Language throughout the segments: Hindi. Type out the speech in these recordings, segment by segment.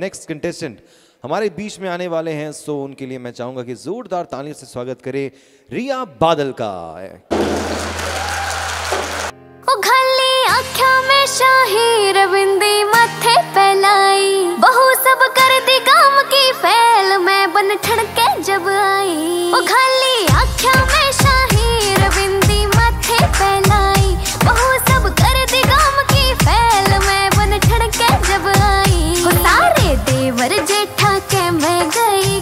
नेक्स्ट कंटेस्टेंट हमारे बीच में आने वाले हैं सो उनके लिए मैं चाहूँगा कि जोरदार तालियों से स्वागत करें रिया बादल का। बहु सब कर दी काम की फैल, मैं बन ठड़के जब आई।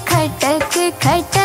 खटक खटक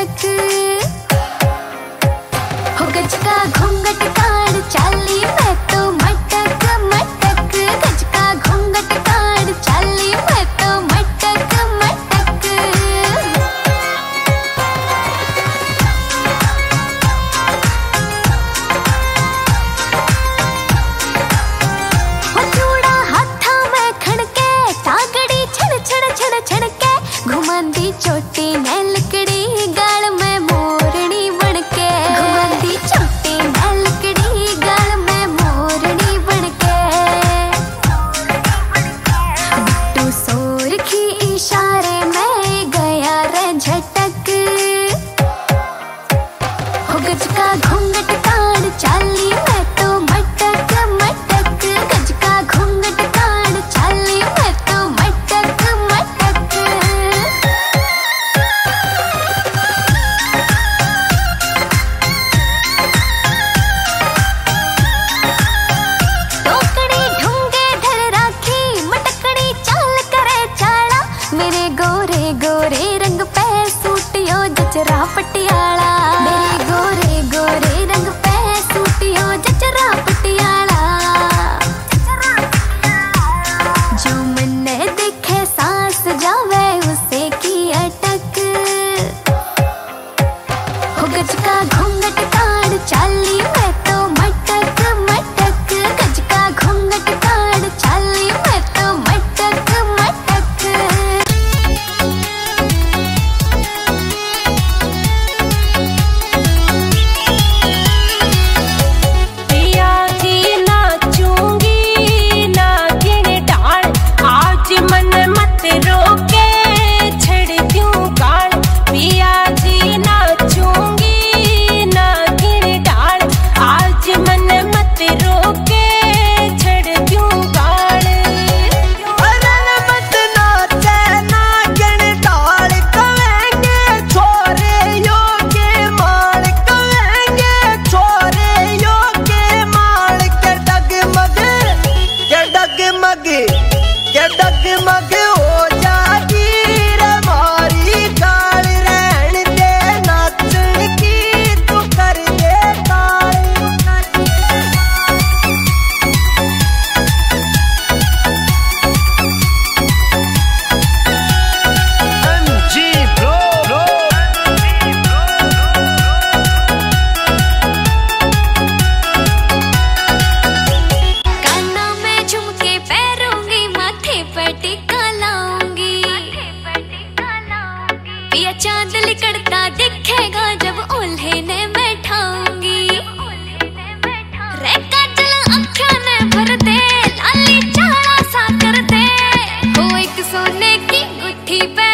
सोने की गुठी पे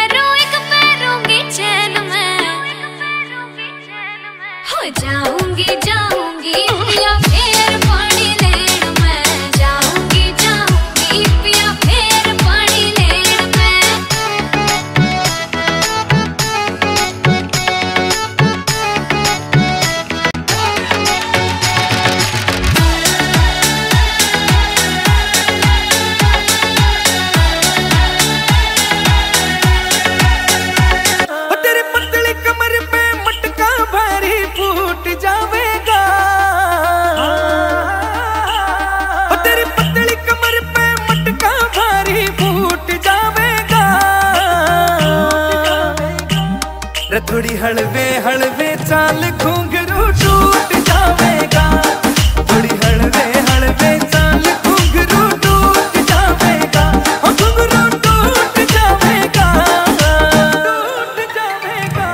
थोड़ी हलवे हलवे चाल घूंगरू टूट जावेगा। थोड़ी हलवे हलवे चाल घूंगरू टूट जाएगा हाँ, घूंगरू टूट जावेगा। टूट जावेगा।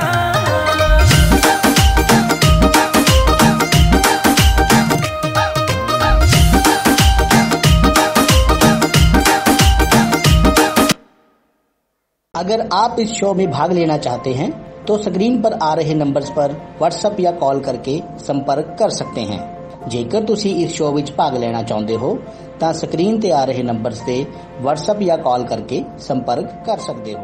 अगर आप इस शो में भाग लेना चाहते हैं तो स्क्रीन पर आ रहे नंबर्स पर व्हाट्सएप या कॉल करके संपर्क कर सकते हैं ਜੇਕਰ ਤੁਸੀਂ ਇਸ ਸ਼ੋਅ ਵਿੱਚ ਭਾਗ ਲੈਣਾ ਚਾਹੁੰਦੇ ਹੋ ਤਾਂ ਸਕਰੀਨ ਤੇ ਆ ਰਹੇ ਨੰਬਰਸ ਤੇ WhatsApp ਜਾਂ ਕਾਲ ਕਰਕੇ ਸੰਪਰਕ ਕਰ ਸਕਦੇ ਹੋ